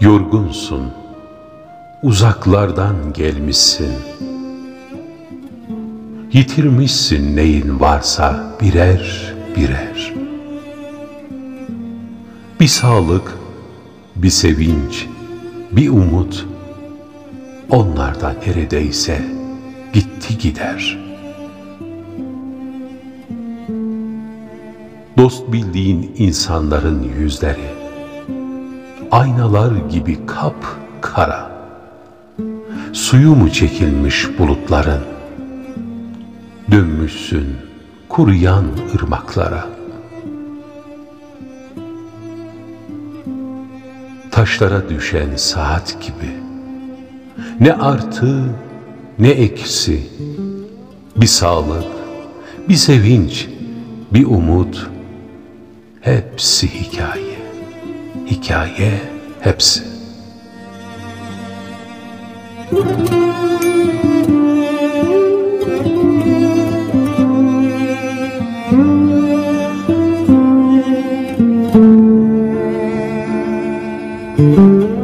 Yorgunsun, uzaklardan gelmişsin. Yitirmişsin neyin varsa birer birer. Bir sağlık, bir sevinç, bir umut onlardan neredeyse gitti gider. Dost bildiğin insanların yüzleri aynalar gibi kap kara. Suyu mu çekilmiş bulutların? Dönmüşsün kuruyan ırmaklara. Taşlara düşen saat gibi. Ne artı ne eksi. Bir sağlık, bir sevinç, bir umut. Hepsi hikaye. Hikaye hepsi. Müzik